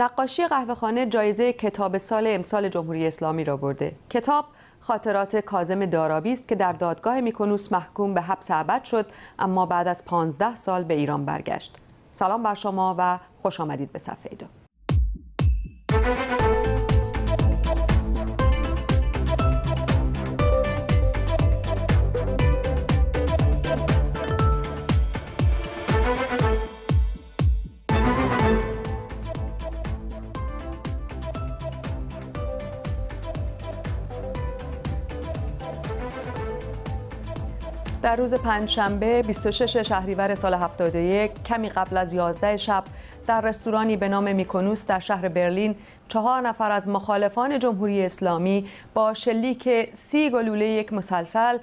نقاشی قهوهخانه جایزه کتاب سال امسال جمهوری اسلامی را برده. کتاب خاطرات کازم دارابی است که در دادگاه میکنوس محکوم به حبس ابد شد اما بعد از 15 سال به ایران برگشت. سلام بر شما و خوش آمدید به صفحه دو. در روز پنجشنبه 26 شهریور سال 71 کمی قبل از 11 شب در رستورانی به نام میکونوس در شهر برلین چهار نفر از مخالفان جمهوری اسلامی با شلیک سی گلوله یک مسلسل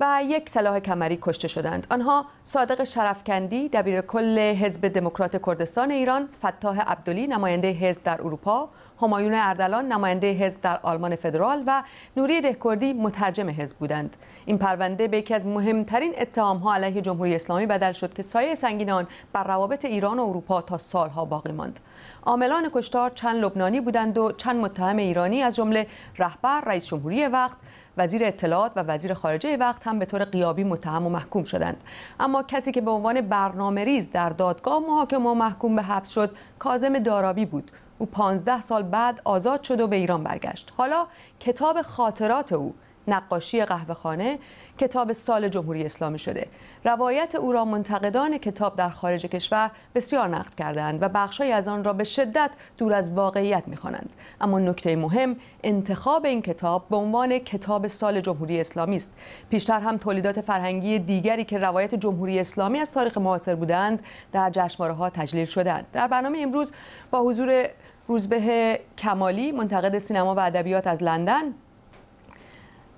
و یک سلاح کمری کشته شدند. آنها صادق شرفکندی دبیر کل حزب دموکرات کردستان ایران فتاح عبدلی نماینده حزب در اروپا همایون اردلان نماینده حزب در آلمان فدرال و نوری دهکردی مترجم حزب بودند. این پرونده به یکی از مهمترین اتهامها علیه جمهوری اسلامی بدل شد که سایه سنگین آن بر روابط ایران و اروپا تا سالها باقی ماند. عاملان کشتار چند لبنانی بودند و چند متهم ایرانی از جمله رهبر رئیس جمهوری وقت وزیر اطلاعات و وزیر خارجه وقت هم به طور قیابی متهم و محکوم شدند. اما کسی که به عنوان برنامه ریز در دادگاه محاکمه و محکوم به حبس شد کازم دارابی بود. او 15 سال بعد آزاد شد و به ایران برگشت. حالا کتاب خاطرات او. نقاشی قهوهخانه کتاب سال جمهوری اسلامی شده. روایت او را منتقدان کتاب در خارج کشور بسیار نقد کردند و بخشهایی از آن را به شدت دور از واقعیت می‌خوانند. اما نکته مهم انتخاب این کتاب به عنوان کتاب سال جمهوری اسلامی است. پیشتر هم تولیدات فرهنگی دیگری که روایت جمهوری اسلامی از تاریخ معاصر بودند در جشنواره ها تجلیل شدند در برنامه امروز با حضور روزبه کمالی منتقد سینما و ادبیات از لندن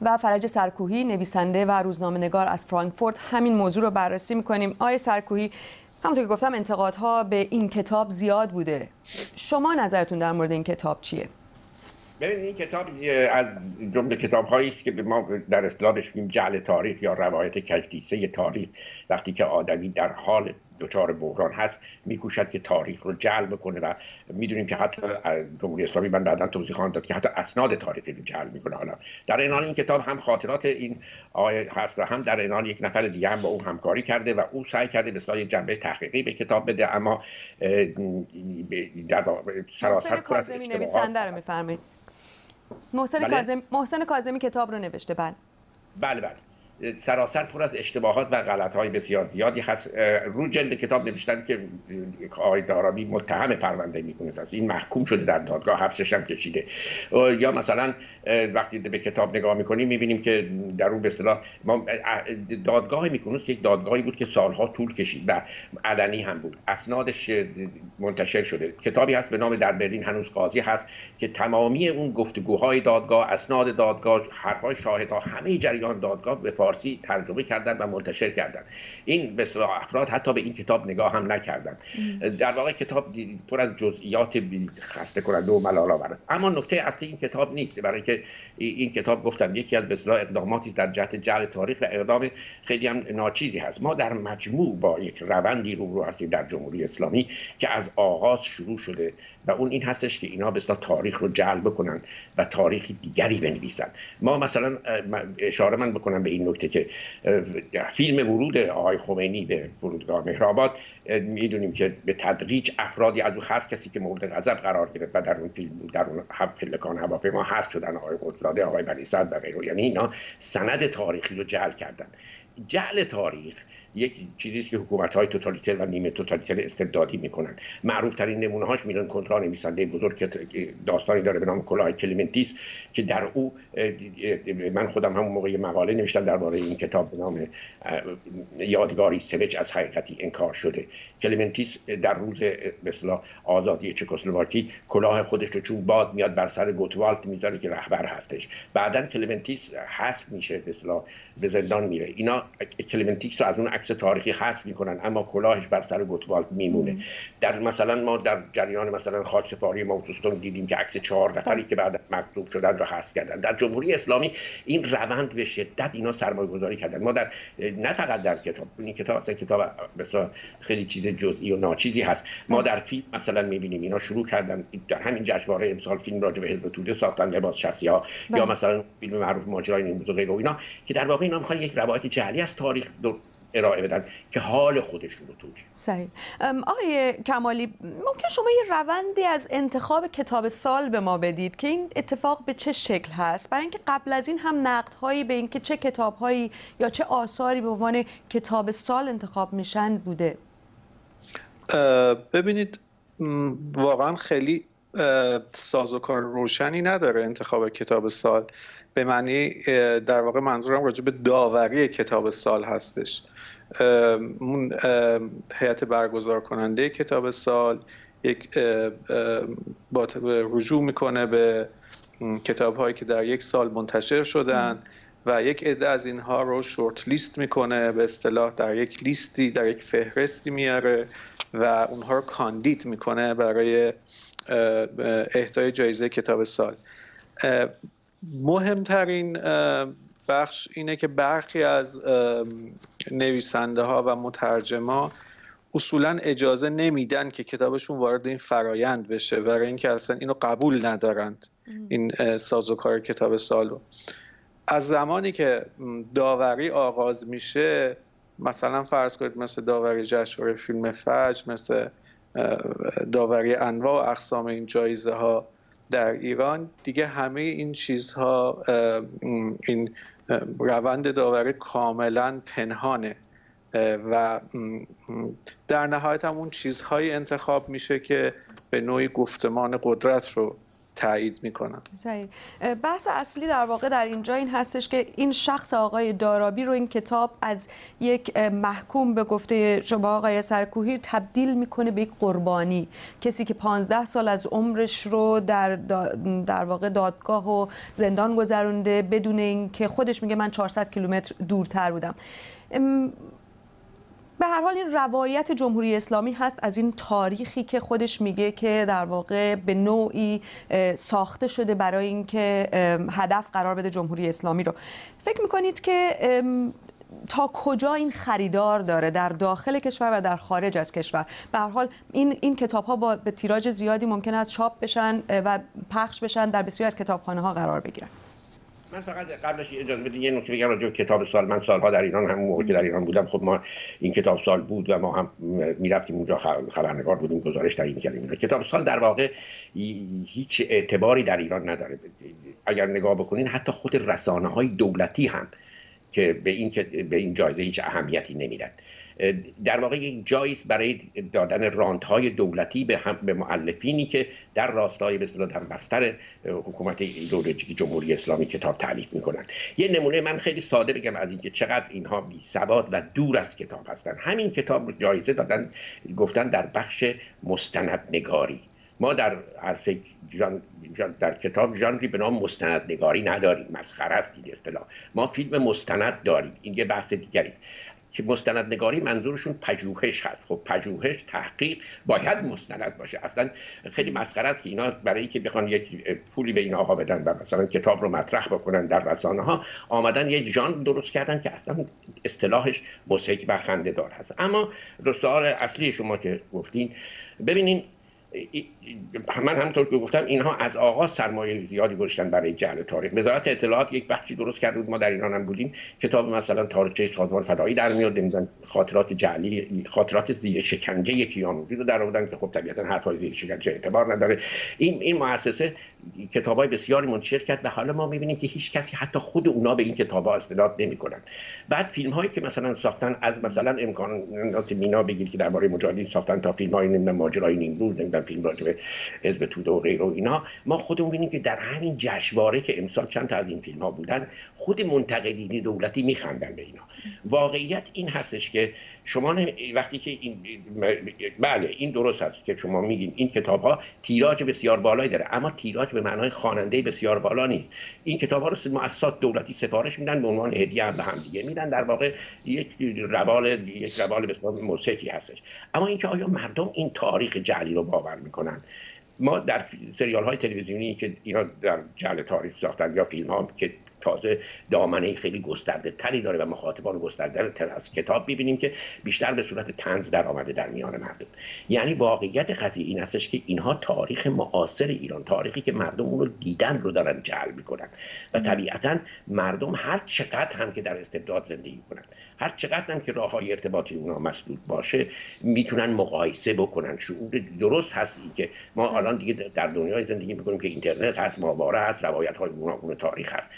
و فرج سرکوهی نویسنده و روزنامه نگار از فرانکفورت. همین موضوع رو بررسی می‌کنیم. آقای سرکوهی همونطور که گفتم انتقادها به این کتاب زیاد بوده. شما نظرتون در مورد این کتاب چیه؟ ببینید این کتاب از جمله کتاب است که ما در اصطلاح بهش جعل تاریخ یا روایت کشتیسه تاریخ. وقتی که آدمی در حال دچار بحران هست میکوشد که تاریخ رو جلب کنه و می‌دونیم که حتی جمهوری اسلامی من بعدا توضیح خواهم داد که حتی اسناد تاریخی رو جلب می‌کنه. حالا در این حال این کتاب هم خاطرات این آقای هست و هم در این حال یک نفر دیگه هم با او همکاری کرده و او سعی کرده به صلاح جنبه تحقیقی به کتاب بده اما در سراسر نویسنده رو میفرمایید. محسن بله. کاظمی محسن کاظمی کتاب رو نوشته بله. بله بله. سراسر پر از اشتباهات و غلط های بسیار زیادی هست. رو جلد کتاب نوشتن که آقای دارابی متهم پرونده می‌کنه. است این محکوم شده در دادگاه حبسش هم کشیده. یا مثلا وقتی به کتاب نگاه می‌کنیم می‌بینیم که در اون به اصطلاح دادگاه میکنوس یک دادگاهی بود که سالها طول کشید و علنی هم بود. اسنادش منتشر شده. کتابی هست به نام در برلین هنوز قاضی هست که تمامی اون گفتگوهای دادگاه اسناد دادگاه حرفهای شاهدها همه جریان دادگاه به فارسی ترجمه کردن و منتشر کردن. این به افراد حتی به این کتاب نگاه هم نکردن. در واقع کتاب پر از جزئیات خسته کننده و ملال آور است. اما نکته اصلی این کتاب نیست. برای که این کتاب گفتم یکی از به اقداماتی در جهت جعل تاریخ و اقدام خیلی هم ناچیزی هست. ما در مجموع با یک روندی رو هستیم در جمهوری اسلامی که از آغاز شروع شده و اون این هستش که اینا به تاریخ رو جلب کنند و تاریخی دیگری بنویسند ما مثلا اشاره من بکنم به این نکته که فیلم ورود آقای خمینی به فرودگاه مهرآباد می‌دونیم که به تدریج افرادی از او هر کسی که مورد غضب قرار گرفت و در اون فیلم در اون پلکان هواپیما حذف شدن آقای قدزاده آقای بنی و غیره یعنی اینا سند تاریخی رو جعل کردن. جعل تاریخ یک چیزی که حکومت های توتالیتر و نیمه توتالیتر استبدادی می‌کنن. معروف ترین نمونه هاش میلان کوندرا نویسنده بزرگ که داستانی داره به نام کلاه کلیمنتیس که در او من خودم همون موقع مقاله نوشتم درباره این کتاب به نام یادگاری پوچ از حقیقتی انکار شده. کلیمنتیس در روز به آزادی چکسلواکی کلاه خودش رو چون باد میاد بر سر گوتوالد می‌ذاره که رهبر هستش. بعدا کلیمنتیس حذف میشه به به زندان میره. اینا کلیمنتیس رو از اون عکس تاریخی حذف می‌کنن اما کلاهش بر سر گوتوالد میمونه. در مثلا ما در جریان مثلا خاک سپاری مائوتسه تونگ دیدیم که عکس چهار نفری که بعد مغضوب شدن رو حذف کردن. در جمهوری اسلامی این روند به شدت اینا سرمایه گذاری کردن. ما در نه فقط در کتاب این کتاب اصلا کتاب مثلا خیلی چیز جزئی و ناچیزی هست. ما در فیلم مثلا می‌بینیم اینا شروع کردن در همین جشنواره امسال فیلم راجع به حزب توده ساختن لباس شخصی ها یا بله. مثلا فیلم معروف ماجرای نیمروز و اینا که در واقع اینا می‌خوان یک روایت جعلی از تاریخ ارائه بدن که حال خودشون رو توجیه صحیح. آقای کمالی ممکن شما یه روندی از انتخاب کتاب سال به ما بدید که این اتفاق به چه شکل هست؟ برای اینکه قبل از این هم نقدهایی به اینکه چه کتابهایی یا چه آثاری به عنوان کتاب سال انتخاب میشن بوده؟ ببینید واقعا خیلی سازوکار روشنی نداره انتخاب کتاب سال. به معنی در واقع منظورم راجع به داوری کتاب سال هستش. هیئت برگزار کننده کتاب سال یک با رجوع می‌کنه به کتاب هایی که در یک سال منتشر شدن و یک عده از اینها رو شورت لیست می‌کنه به اصطلاح در یک لیستی در یک فهرستی میاره و اونها رو کاندید می‌کنه برای اهدای جایزه کتاب سال. مهمترین بخش اینه که برخی از نویسنده ها و مترجما اصولا اجازه نمیدن که کتابشون وارد این فرایند بشه برای اینکه اصلا اینو قبول ندارند. این سازوکار کتاب سالو. از زمانی که داوری آغاز میشه مثلا فرض کنید مثل داوری جشنواره فیلم فجر مثل داوری انواع و اقسام این جایزه ها در ایران دیگه همه این چیزها این روند داوری کاملا پنهانه. و در نهایت هم اون چیزهایی انتخاب میشه که به نوعی گفتمان قدرت رو تایید می‌کنن بحث اصلی در واقع در اینجا این هستش که این شخص آقای دارابی رو این کتاب از یک محکوم به گفته شما آقای سرکوهی تبدیل می‌کنه به یک قربانی. کسی که 15 سال از عمرش رو در در واقع دادگاه و زندان گذرونده بدون اینکه خودش میگه من 400 کیلومتر دورتر بودم. به هر حال این روایت جمهوری اسلامی هست از این تاریخی که خودش میگه که در واقع به نوعی ساخته شده برای اینکه هدف قرار بده جمهوری اسلامی رو. فکر می‌کنید که تا کجا این خریدار داره؟ در داخل کشور و در خارج از کشور. به هر حال این این کتاب ها با به تیراژ زیادی ممکن است چاپ بشن و پخش بشن در بسیاری از کتابخانه ها قرار بگیرن. من فقط قبلش اجازه بدید یه نکته بگم راجع کتاب سال من سالها در ایران همون موقع که در ایران بودم خب ما این کتاب سال بود و ما هم می‌رفتیم اونجا خبرنگار بودیم گزارش تعیین می‌کردیم کتاب سال در واقع هیچ اعتباری در ایران نداره. اگر نگاه بکنین حتی خود رسانه های دولتی هم که به این به این جایزه هیچ اهمیتی نمیدن. در واقع یک جایز برای دادن رانت های دولتی به, هم به معلفینی که در راستای مثلا در بستر حکومت ایدئولوژیک جمهوری اسلامی کتاب تعلیف می‌کنن یه نمونه من خیلی ساده بگم از اینکه چقدر اینها بی سواد و دور از کتاب هستن همین کتاب جایزه دادن گفتن در بخش مستندنگاری. ما در عرصه جان، در کتاب ژانری به نام مستندنگاری نداریم مسخره است این اصطلاح. ما فیلم مستند داریم. این یه بحث دیگری که مستندنگاری منظورشون پژوهش هست. خب پژوهش تحقیق باید مستند باشه. اصلا خیلی مسخره است که اینا برای اینکه بخوان یک پولی به این آقا بدن و مثلا کتاب رو مطرح بکنن در رسانه ها آمدن یک ژانر درست کردن که اصلا اصطلاحش مسحک و خنده دار هست. اما سوال اصلی شما که گفتین ببینین من همونطور که گفتم اینها از آغاز سرمایه زیادی گذاشتن برای جعل تاریخ. وزارت اطلاعات یک بخشی درست کرده بود ما در ایران هم بودیم کتاب مثلا تاریخچه سازمان فدایی در میاد نمیدن خاطرات جعلی خاطرات زیر شکنجه کیانوری رو در آوردن که خب طبیعتا حرفای زیر شکنجه اعتبار نداره. این این مؤسسه کتابای بسیاری منتشر کرد و حالا ما می‌بینیم که هیچ کسی حتی خود اونا به این کتابا استناد نمی‌کنن. بعد فیلم هایی که مثلا ساختن از مثلا امکانات مینا بگیر که درباره مجاهدین ساختن تا فیلم های ماجرای نیمروز نمی‌دونم فیلم راجع به حزب توده و غیره و اینا. ما خودمون ببینیم که در همین جشنواره که امسال چند تا از این فیلم ها بودن خود منتقدین دولتی میخندن به اینا. واقعیت این هستش که شما وقتی که این بله این درست هست که شما میگین این کتاب ها تیراژ بسیار بالایی داره اما تیراژ به معنای خواننده بسیار بالا نیست. این کتاب ها رو مؤسسات دولتی سفارش میدن به عنوان هدیه هم به هم دیگه میدن. در واقع یک روال یک روال بسیار موسیقی هستش. اما اینکه آیا مردم این تاریخ جعلی رو باور می‌کنن. ما در سریال های تلویزیونی که اینا در جعل تاریخ ساختن یا فیلم ها که تازه دامنه خیلی گسترده تری داره و مخاطبان گسترده تر از کتاب ببینیم که بیشتر به صورت تنز در آمده در میان مردم. یعنی واقعیت قضیه این هستش که اینها تاریخ معاصر ایران تاریخی که مردم اون رو دیدن رو دارن جعل می‌کنن. و طبیعتا مردم هر چقدر هم که در استبداد زندگی کنن هر چقدر هم که راه های ارتباطی اونا مسدود باشه می‌تونن مقایسه بکنن. شعور درست هست که ما الان دیگه در دنیای زندگی می‌کنیم که اینترنت هست ماهواره هست روایت های گوناگون تاریخ هست.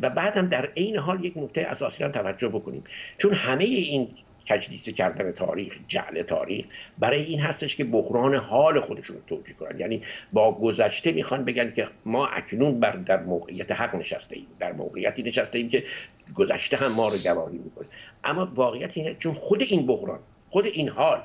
و بعدم در عین حال یک نکته اساسی هم توجه بکنیم. چون همه این تجلیس کردن تاریخ جعل تاریخ. برای این هستش که بحران حال خودشون رو توجیه کنن. یعنی با گذشته می‌خوان بگن که ما اکنون بر در موقعیت حق نشسته ایم. در موقعیتی نشسته ایم که گذشته هم ما رو گواهی می‌کنه. اما واقعیت اینه چون خود این بحران خود این حال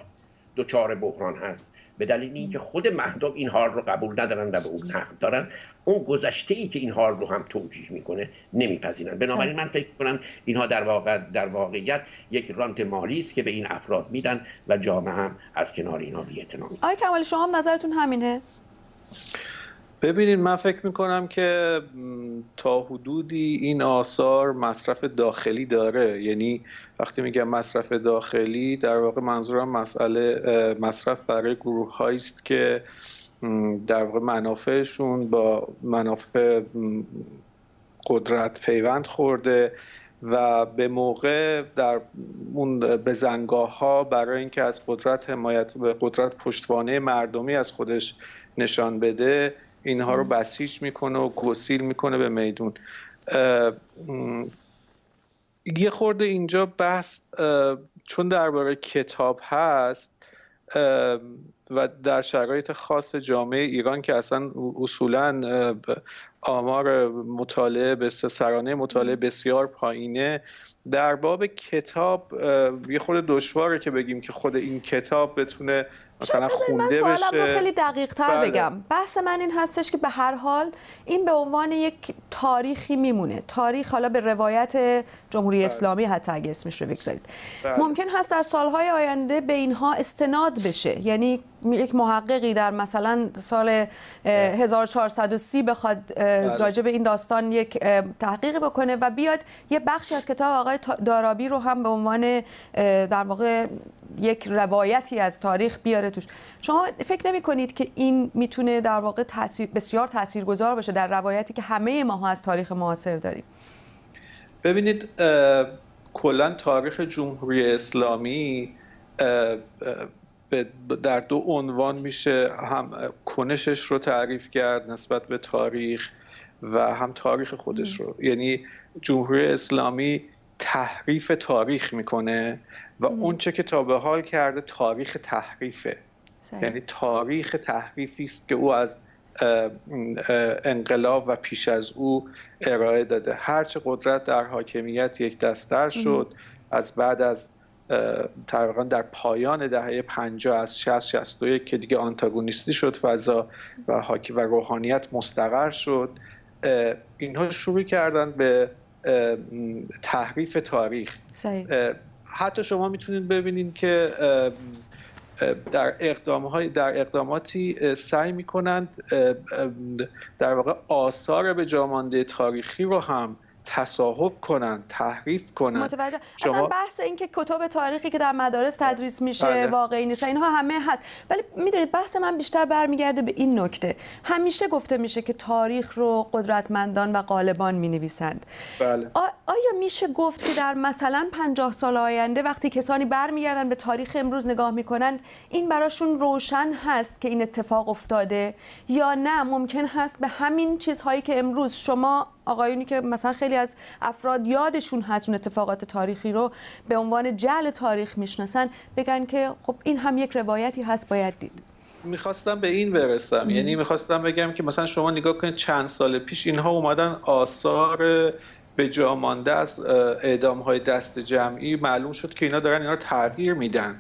دوچار بحران هست. به دلیل اینکه خود مردم این حال رو قبول ندارن و به اون نقد دارن اون گذشته ای که این حال رو هم توجیه می‌کنه نمیپذیرن. بنابراین من فکر کنم اینها در واقع در واقعیت یک رانت مالی است که به این افراد میدن و جامعه هم از کنار اینها بی‌اعتنا آقای کمال شما هم نظرتون همینه؟ ببینید من فکر می‌کنم که تا حدودی این آثار مصرف داخلی داره. یعنی وقتی میگم مصرف داخلی در واقع منظورم مسئله مصرف برای گروه است که در واقع منافعشون با منافع قدرت پیوند خورده و به موقع در اون بزنگاه ها برای اینکه از قدرت حمایت به قدرت پشتوانه مردمی از خودش نشان بده اینها رو بسیج می‌کنه و گسیل می‌کنه به میدون. یه خورده اینجا بحث چون درباره کتاب هست و در شرایط خاص جامعه ایران که اصلا اصولا آمار مطالعه به سرانه مطالعه بسیار پایینه در باب کتاب یه خود دشواره که بگیم که خود این کتاب بتونه مثلا خونده من بشه خیلی دقیق تر بله. بگم بحث من این هستش که به هر حال این به عنوان یک تاریخی میمونه تاریخ حالا به روایت جمهوری بله. اسلامی حتی اگه اسمش رو بگذارید بله. ممکن هست در سالهای آینده به اینها استناد بشه یعنی یک محققی در مثلا سال 1430 بله. بخواد بله. راجع به این داستان یک تحقیق بکنه و بیاد یه بخشی از کتاب آقای دارابی رو هم به عنوان در واقع یک روایتی از تاریخ بیاره توش. شما فکر نمی کنید که این می‌تونه در واقع تاثیر بسیار تاثیرگذار باشه در روایتی که همه ما از تاریخ معاصر داریم؟ ببینید کلا تاریخ جمهوری اسلامی در دو عنوان میشه هم کنشش رو تعریف کرد نسبت به تاریخ و هم تاریخ خودش رو. یعنی جمهوری اسلامی تحریف تاریخ می‌کنه و اونچه که تا به حال کرده تاریخ تحریفه. یعنی تاریخ تحریفی است که او از انقلاب و پیش از او ارائه داده. هرچه قدرت در حاکمیت یک دستر شد از بعد از تقریبا در پایان دهه 50 از 60 61 که دیگه آنتاگونیستی شد فضا و حاکی و روحانیت مستقر شد اینها شروع کردن به تحریف تاریخ. حتی شما می‌تونید ببینید که در اقدام در اقداماتی سعی می‌کنند در واقع آثار به جامانده تاریخی رو هم تصاحب کنن تحریف کنن. متوجه. شما... اصلا بحث این که کتب تاریخی که در مدارس تدریس میشه بله. واقعی نیست اینها همه هست. ولی می‌دونید بحث من بیشتر برمیگرده به این نکته. همیشه گفته میشه که تاریخ رو قدرتمندان و غالبان می نویسند بله. آیا میشه گفت که در مثلا 50 سال آینده وقتی کسانی برمیگردن به تاریخ امروز نگاه می‌کنند این براشون روشن هست که این اتفاق افتاده یا نه؟ ممکن هست به همین چیزهایی که امروز شما آقایونی که مثلا خیلی از افراد یادشون هست اون اتفاقات تاریخی رو به عنوان جل تاریخ می‌شناسن بگن که خب این هم یک روایتی هست باید دید. می‌خواستم به این برسم. یعنی می‌خواستم بگم که مثلا شما نگاه کنید چند سال پیش اینها اومدن آثار به جا مانده از اعدام های دست جمعی معلوم شد که اینا دارن اینا رو تغییر میدن.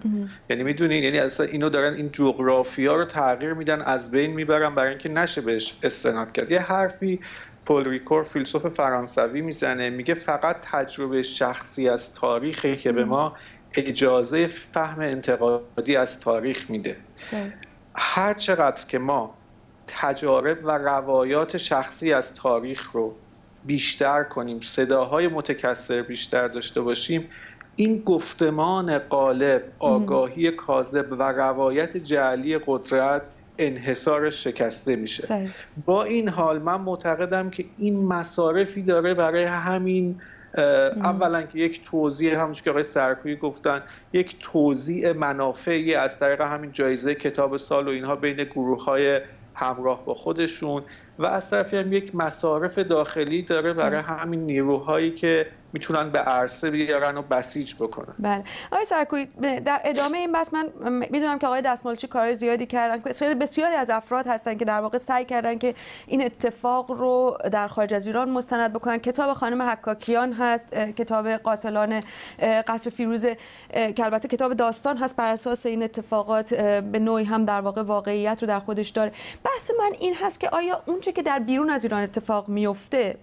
یعنی می‌دونین یعنی اصلا اینا دارن این جغرافیا رو تغییر میدن از بین می‌برن برای اینکه نشه بهش استناد کرد. یه حرفی پول ریکور فیلسوف فرانسوی می‌زنه میگه فقط تجربه شخصی از تاریخی که به ما اجازه فهم انتقادی از تاریخ میده. هر چقدر که ما تجارب و روایات شخصی از تاریخ رو بیشتر کنیم صداهای متکثر بیشتر داشته باشیم این گفتمان قالب آگاهی کاذب و روایت جعلی قدرت انحصارش شکسته میشه. با این حال من معتقدم که این مصارفی داره برای همین اولا که یک توضیح همونش که آقای سرکویی گفتن یک توضیح منافعی از طریق همین جایزه کتاب سال و اینها بین گروه های همراه با خودشون. و از طرفی هم یک مصارف داخلی داره برای همین نیروهایی که می‌تونن به عرصه بیارن و بسیج بکنن. بله. آقای سرکوی در ادامه این بحث من می‌دونم که آقای دستمالچی کار زیادی کردن. بسیاری از افراد هستن که در واقع سعی کردن که این اتفاق رو در خارج از ایران مستند بکنن. کتاب خانم حکاکیان هست کتاب قاتلان قصر فیروز که البته کتاب داستان هست بر اساس این اتفاقات به نوعی هم در واقع واقعیت رو در خودش داره. بحث من این هست که آیا اونچه که در بیرون از ایران اتفاق میفته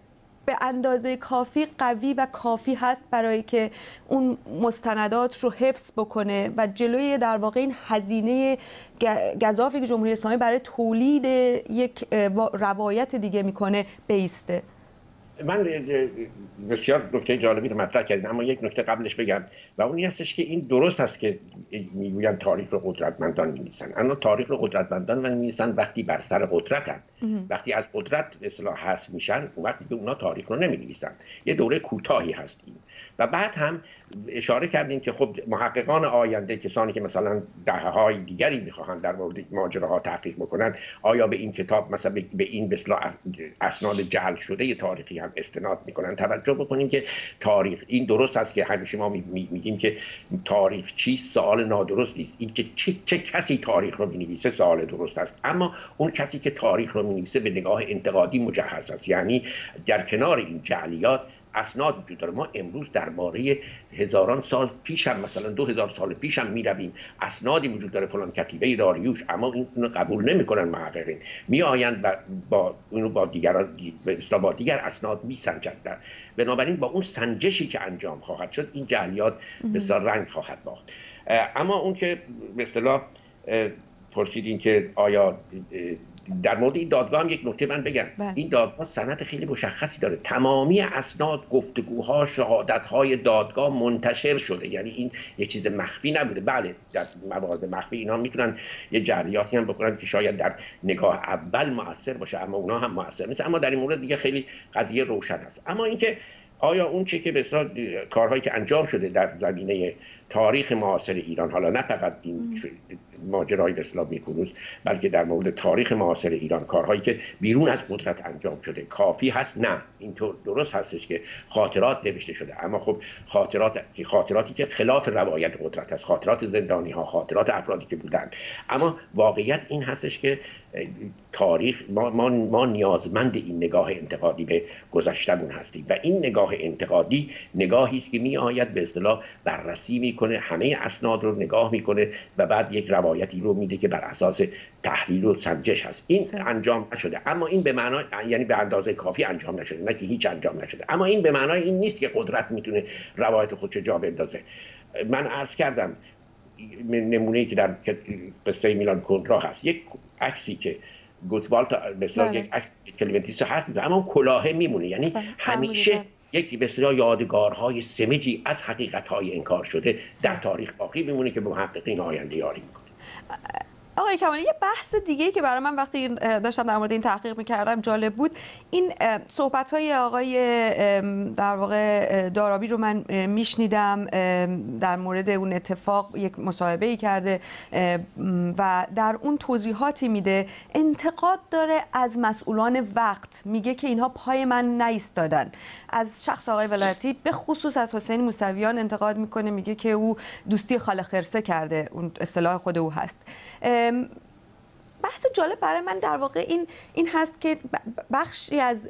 به اندازه کافی قوی و کافی هست برای که اون مستندات رو حفظ بکنه و جلوی در واقع این هزینه گذافی که جمهوری اسلامی برای تولید یک روایت دیگه می‌کنه بیسته. من بسیار نکته جالبی رو مطرح کردم اما یک نکته قبلش بگم. و اون هستش که این درست است که می‌گویند تاریخ رو قدرتمندان می‌نویسن اما تاریخ رو قدرتمندان می‌نویسن وقتی بر سر قدرتن. وقتی از قدرت به اصطلاح حذف میشن وقتی که اونا تاریخ رو نمی‌نویسن یه دوره کوتاهی هست این و بعد هم اشاره کردیم که خب محققان آینده کسانی که مثلا دهه های دیگری می‌خواهند در مورد ماجراها تحقیق بکنند آیا به این کتاب مثلا به این بسلا اسناد جعل شده تاریخی هم استناد می‌کنن توجه بکنیم که تاریخ این درست است که همیشه ما میگیم که تاریخ چیست؟ سوال نادرستی است این چه, چه کسی تاریخ رو می‌نویسه سوال درست است. اما اون کسی که تاریخ رو می‌نویسه به نگاه انتقادی مجهز است. یعنی در کنار این جعلیات اسناد وجود داره. ما امروز درباره هزاران سال پیش هم مثلا دو هزار سال پیش هم می‌رویم. اسنادی وجود داره. فلان کتیبه داریوش اما اینو قبول نمی‌کنن محققین. می آیند و با اونو با دیگر با دیگر اسناد میسنجند. بنابراین با اون سنجشی که انجام خواهد شد این جعلیات بسیار رنگ خواهد باخت. اما اون که به اصطلاح پرسیدین که آیا در مورد این دادگاه هم یک نکته من بگم. بله. این دادگاه سند خیلی مشخصی داره. تمامی اسناد گفتگوها شهادتهای دادگاه منتشر شده. یعنی این یک چیز مخفی نبوده. بله در موارد مخفی اینا می‌تونن یه جریاتی هم بکنن که شاید در نگاه اول موثر باشه اما اونا هم موثر نیست. اما در این مورد دیگه خیلی قضیه روشن است. اما اینکه آیا اون چه که به کارهایی که انجام شده در زمینه تاریخ معاصر ایران حالا نه فقط این ماجرای اسلام میکنوس بلکه در مورد تاریخ معاصر ایران کارهایی که بیرون از قدرت انجام شده کافی هست نه. اینطور درست هستش که خاطرات نوشته شده. اما خب خاطرات خاطراتی که خلاف روایت قدرت است. خاطرات زندانی ها خاطرات افرادی که بودند. اما واقعیت این هستش که تاریخ ما, ما, ما نیازمند این نگاه انتقادی به گذشتمون هستیم. و این نگاه انتقادی نگاهی است که می آید به اصطلاح بررسی می‌کنه همه اسناد رو نگاه می‌کنه و بعد یک روایتی رو میده که بر اساس تحلیل و سنجش هست. این انجام نشده. اما این به معنای یعنی به اندازه کافی انجام نشده. نه که هیچ انجام نشده. اما این به معنای این نیست که قدرت می‌تونه روایت خودش جا بندازه. من عرض کردم نمونه که در قصه میلان کندرا هست. یک عکسی که گوتوالت مثلا بله. یک عکس کلمنتیس هست. اما کلاهه میمونه. یعنی بله. همیشه یک بسیار یادگارهای سمجی از حقیقتهای انکار شده در تاریخ باقی میمونه که به محققین آینده یاری می‌کنه آقای کمالی یه بحث دیگه که برای من وقتی داشتم در مورد این تحقیق می‌کردم جالب بود. این صحبت های آقای در واقع دارابی رو من میشنیدم در مورد اون اتفاق یک مصاحبه ای کرده و در اون توضیحاتی میده. انتقاد داره از مسئولان وقت. میگه که اینها پای من نیستادن. از شخص آقای ولایتی به خصوص از حسین موسویان انتقاد می‌کنه. میگه که او دوستی خال خرسه کرده. اون اصطلاح خود او هست. بحث جالب برای من در واقع این این هست که بخشی از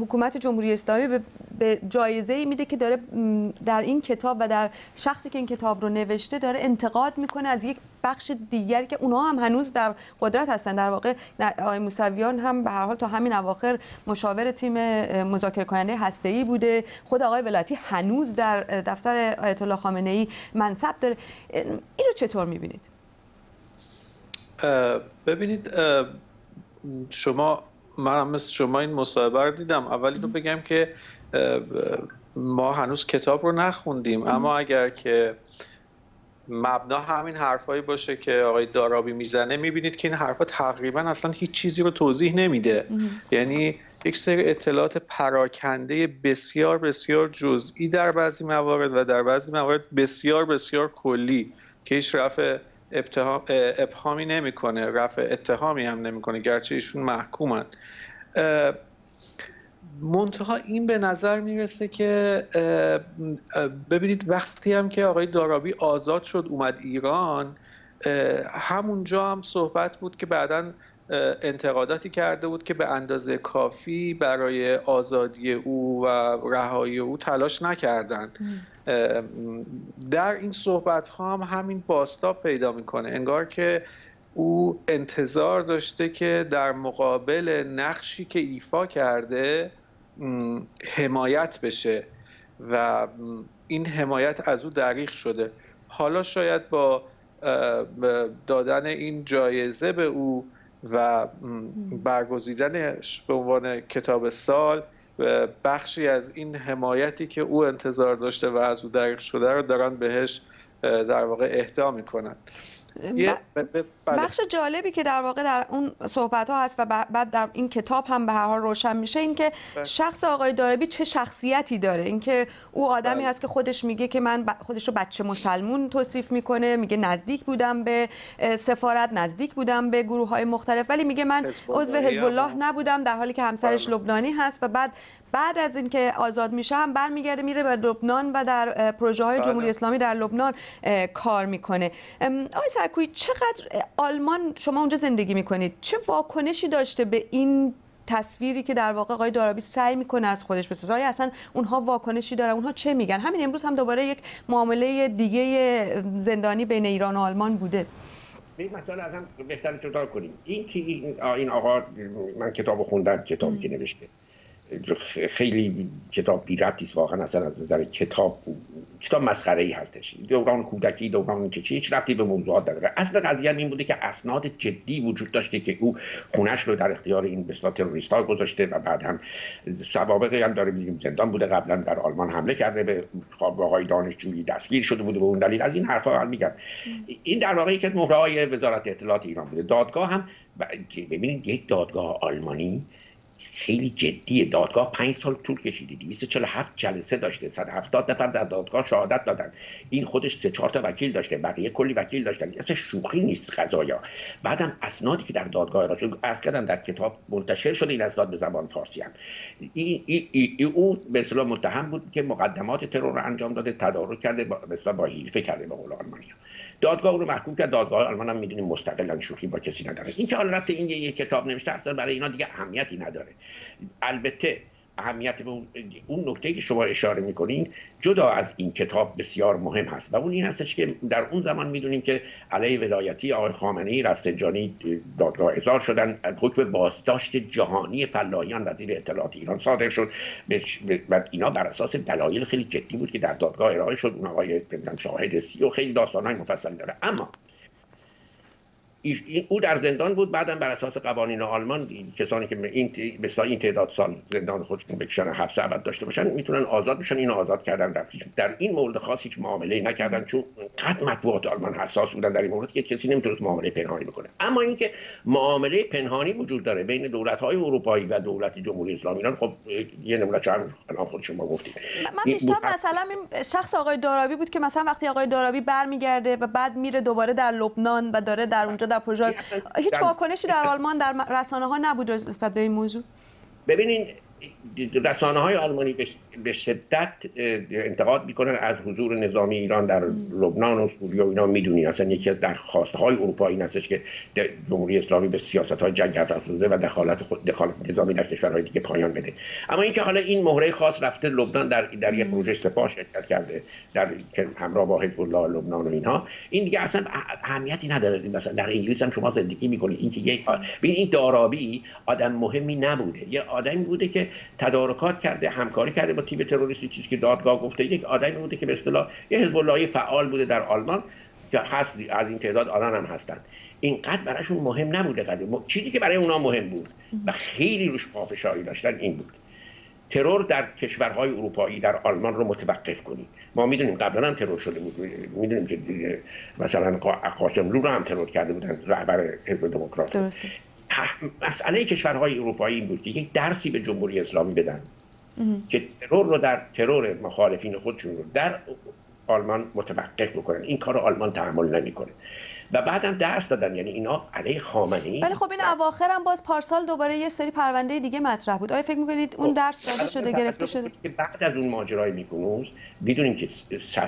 حکومت جمهوری اسلامی به جایزه میده که داره در این کتاب و در شخصی که این کتاب رو نوشته داره انتقاد می‌کنه از یک بخش دیگری که اونها هم هنوز در قدرت هستن. در واقع آقای موسویان هم به هر حال تا همین اواخر مشاور تیم مذاکره کننده هسته ای بوده. خود آقای ولایتی هنوز در دفتر آیت الله خامنه ای منصب داره. این رو چطور می‌بینید؟ ببینید شما من هم مثل شما این مصاحبه رو دیدم. اولی رو بگم که ما هنوز کتاب رو نخوندیم. اما اگر که مبنا همین حرفایی باشه که آقای دارابی می‌زنه می‌بینید که این حرفا تقریبا اصلا هیچ چیزی رو توضیح نمیده. یعنی یک سری اطلاعات پراکنده بسیار بسیار جزئی در بعضی موارد و در بعضی موارد بسیار بسیار کلی. که هیچ رفع ابهامی نمی‌کنه رفع اتهامی هم نمی‌کنه گرچه ایشون محکومن. منتها این به نظر می‌رسه که ببینید وقتی هم که آقای دارابی آزاد شد اومد ایران همونجا هم صحبت بود که بعدا انتقاداتی کرده بود که به اندازه کافی برای آزادی او و رهایی او تلاش نکردند در این صحبت ها هم همین باستاب پیدا می‌کنه. انگار که او انتظار داشته که در مقابل نقشی که ایفا کرده حمایت بشه و این حمایت از او دریغ شده. حالا شاید با دادن این جایزه به او و برگزیدنش به عنوان کتاب سال بخشی از این حمایتی که او انتظار داشته و از او دریغ شده رو دارن بهش در واقع اهدا می‌کنن. بخش جالبی که در واقع در اون صحبت ها هست و بعد در این کتاب هم به هر حال روشن میشه این که بله. شخص آقای داربی چه شخصیتی داره اینکه او آدمی بله. هست که خودش میگه که من خودش رو بچه مسلمون توصیف می‌کنه میگه نزدیک بودم به سفارت نزدیک بودم به گروه های مختلف ولی میگه من عضو حزب الله نبودم در حالی که همسرش لبنانی هست و بعد بعد از اینکه آزاد میشه هم برمیگرده میره به لبنان و در پروژه های جمهوری اسلامی در لبنان کار می‌کنه. آقای سرکوی چقدر آلمان شما اونجا زندگی می‌کنید؟ چه واکنشی داشته به این تصویری که در واقع آقای دارابی سعی می‌کنه از خودش بسازه؟ آیا اصلا اونها واکنشی دارن؟ اونها چه میگن؟ همین امروز هم دوباره یک معامله دیگه زندانی بین ایران و آلمان بوده. این مسئله از هم بهتر جدا کنیم. این که این آقا من کتاب خوندم کتابی که نوشته. خیلی کتاب بی ربطی است واقعا اصلا از نظر کتاب کتاب مسخره ای هستش؟ دوران کودکی دوران که هیچ ربطی به موضوعات نداره. اصل قضیه این بوده که اسناد جدی وجود داشته که او خونش رو در اختیار این به تروریست ها گذاشته و بعد هم سوابقی هم داره میگیم. زندان بوده قبلا در آلمان حمله کرده به آقای دانشجویی دستگیر شده بوده به اون دلیل. از این حرفا هم میگن این در واقع یک مهره های وزارت اطلاعات ایران بوده. دادگاه هم ببینید یک دادگاه آلمانی خیلی جدی دادگاه پنج سال طول کشیده 247 جلسه داشته. 170 نفر در دادگاه شهادت دادن. این خودش سه چهار تا وکیل داشته. بقیه کلی وکیل داشتن. اصلا شوخی نیست قضایا. بعدم اسنادی که در دادگاه را از کردم در کتاب منتشر شده این اسناد به زبان فارسی هم. این, ای ای او به اصطلاح متهم بود که مقدمات ترور رو انجام داده تدارک کرده با به با حیلفه کرده به قول آلمانیا دادگاه رو محکوم کرد. دادگاه آلمان هم می‌دونیم مستقلا شوخی با کسی نداره. این که حالا رفته این یه کتاب نوشته اصلا برای اینا دیگه اهمیتی نداره. البته اهمیت اون نکته که شما اشاره می‌کنین جدا از این کتاب بسیار مهم هست. و اون این هستش که در اون زمان می‌دونیم که علیه ولایتی آقای خامنه ای رفسنجانی دادگاه اظهار شدن حکم بازداشت جهانی فلاحیان وزیر اطلاعات ایران صادر شد. و اینا بر اساس دلایل خیلی جدی بود که در دادگاه ارائه شد. اون آقای شاهد سی و خیلی داستانهای مفصل داره. اما او در زندان بود بعدم بر اساس قوانین آلمان کسانی که این این تعداد سال زندان خودشون بکشن حبس ابد داشته باشن می‌تونن آزاد بشن. اینو آزاد کردن در در این مورد خاص هیچ معامله نکردن چون قد مطبوعات آلمان حساس بودن در این مورد که کسی نمی‌تونه معامله پنهانی بکنه. اما اینکه معامله پنهانی وجود داره بین دولت های اروپایی و دولت جمهوری اسلامی. ایران خب یه نمونه چند الان خود شما گفتید. من بیشتر مثلا این شخص آقای دارابی بود که مثلا وقتی آقای دارابی برمیگرده و بعد میره دوباره در لبنان و داره در اونجا در پروژه هیچ واکنشی در آلمان در رسانه ها نبود نسبت به این موضوع؟ ببینین رسانه های آلمانی به شدت انتقاد می‌کنن از حضور نظامی ایران در لبنان و سوریه و اینا می‌دونی. اصلا یکی از درخواست های اروپایی این هستش که جمهوری اسلامی به سیاست های جنگ افزوده و دخالت خود دخالت نظامی در کشورهای دیگه پایان بده. اما اینکه حالا این مهره خاص رفته لبنان در در یک پروژه سپاه شرکت کرده در همراه با حزب الله لبنان و اینها این دیگه اصلا اهمیتی نداره. مثلا در انگلیس هم شما زندگی می‌کنید اینکه یک این دارابی آدم مهمی نبوده. یه آدمی بوده که تدارکات کرده همکاری کرده با تیم تروریستی. چیزی که دادگاه گفته یک آدمی بوده که به اصطلاح یه حزب اللهی فعال بوده در آلمان که هست از این تعداد آدم هم هستن. اینقدر براشون مهم نبوده قدیم. چیزی که برای اونا مهم بود و خیلی روش پافشاری داشتن این بود. ترور در کشورهای اروپایی در آلمان رو متوقف کنید ما می‌دونیم قبلا هم ترور شده بود. می‌دونیم که مثلا قاسم رو هم ترور کرده بودن رهبر حزب دموکرات مسئله کشورهای اروپایی این بود که یک درسی به جمهوری اسلامی بدن که ترور رو در ترور مخالفین خودشون رو در آلمان متوقف بکنن. این کار آلمان تحمل نمی‌کنه. و بعدم درس دادن. یعنی اینا علیه خامنه ای ولی خب این اواخر هم باز پارسال دوباره یه سری پرونده دیگه مطرح بود. آیا فکر می‌کنید اون خب، درس داده شده گرفته شده؟ بعد از اون ماجرای میکنوز می‌دونیم که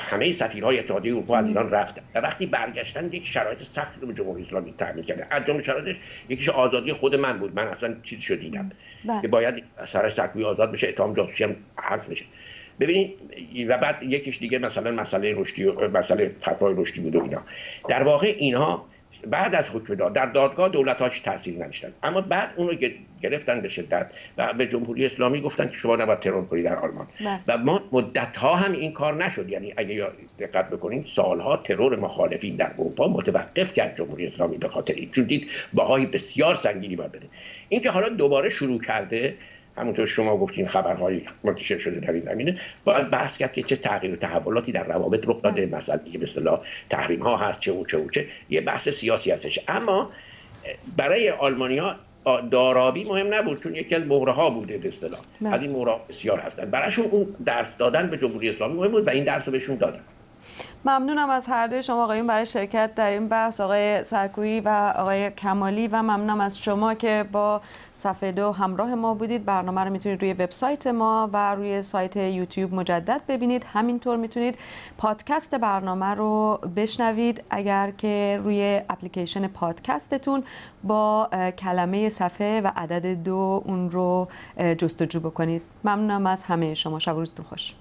همه سفیرهای اتحادیه اروپا از ایران رفتن. و وقتی برگشتن یک شرایط سختی رو به جمهوری اسلامی تحمیل کرده از جمله شرایطش یکیش آزادی خود من بود. من اصلا چیز شدیدم بله. که باید سرش سرکوی آزاد بشه اتهام جاسوسی هم حذف بشه. ببینید و بعد یکیش دیگه مثلا مسئله رشدی مسئله فتوای رشدی بود و اینا. در واقع اینها بعد از حکم داد در دادگاه دولت هاش تاثیر نداشتن. اما بعد اون رو گرفتن به شدت و به جمهوری اسلامی گفتن که شما نباید ترور کنید در آلمان. بله. و ما مدت ها هم این کار نشد. یعنی اگه دقت بکنید سالها ترور مخالفین در اروپا متوقف کرد جمهوری اسلامی به خاطر این. چون دید باهای بسیار سنگینی باید بده. اینکه حالا دوباره شروع کرده همونطور شما گفتین خبرهایی منتشر شده در این زمینه. باید بحث کرد که چه تغییر و تحولاتی در روابط رخ داده مثلا دیگه به اصطلاح تحریم ها هست چه و چه و چه. یه بحث سیاسی هستش. اما برای آلمانیا دارابی مهم نبود چون یکی از مهره ها بوده به اصطلاح. از این مهره بسیار هستن برایشون اون درس دادن به جمهوری اسلامی مهم بود و این درس رو بهشون دادن. ممنونم از هر دوی. شما آقایون برای شرکت در این بحث آقای سرکویی و آقای کمالی و ممنونم از شما که با صفحه دو همراه ما بودید. برنامه رو می‌تونید روی وبسایت ما و روی سایت یوتیوب مجدد ببینید. همینطور می‌تونید پادکست برنامه رو بشنوید. اگر که روی اپلیکیشن پادکستتون با کلمه صفحه و عدد دو اون رو جستجو بکنید. ممنونم از همه شما. شب روزتون خوش.